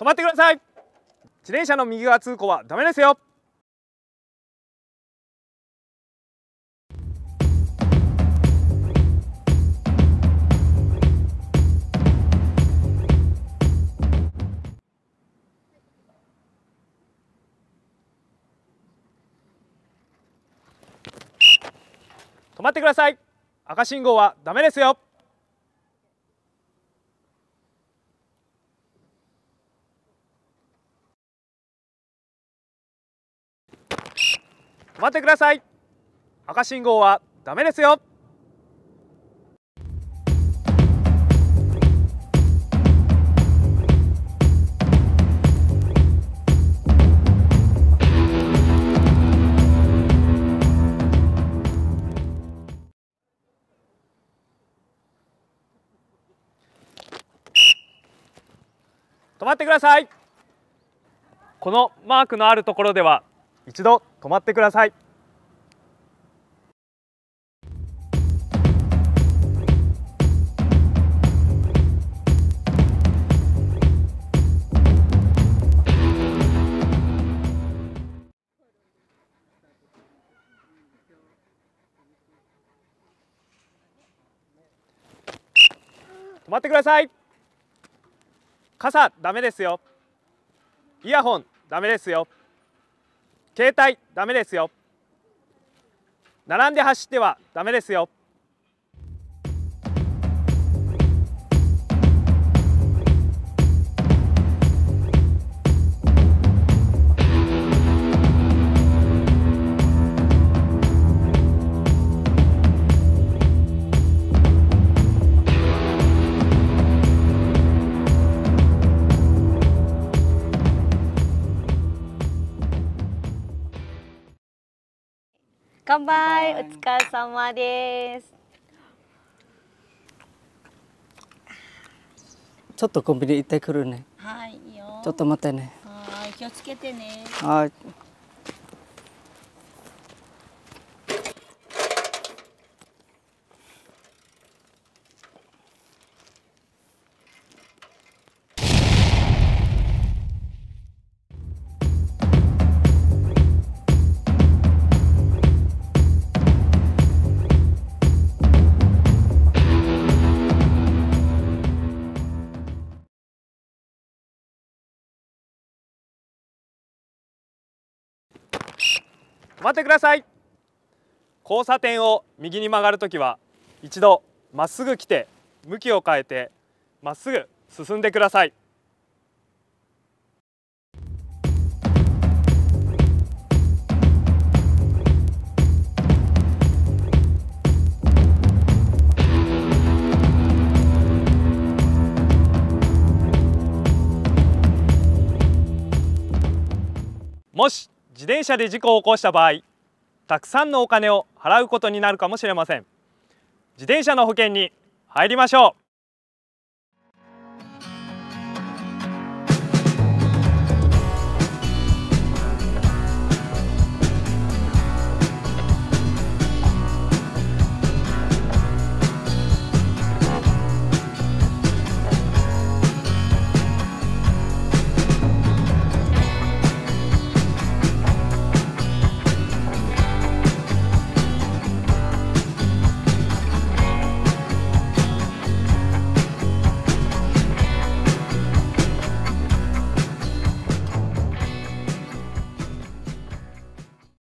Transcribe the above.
止まってください。自転車の右側通行はダメですよ。止まってください。赤信号はダメですよ。止まってください。赤信号はダメですよ。止まってください。このマークのあるところでは一度止まってください。止まってください。傘ダメですよ。イヤホンダメですよ。携帯ダメですよ。並んで走ってはダメですよ。乾杯お疲れ様ですちょっとコンビニ行ってくるね。はいいいよちょっと待ってね。はい気をつけてねはい。止まってください。交差点を右に曲がるときは一度まっすぐ来て向きを変えてまっすぐ進んでください。もし自転車で事故を起こした場合たくさんのお金を払うことになるかもしれません。自転車の保険に入りましょう。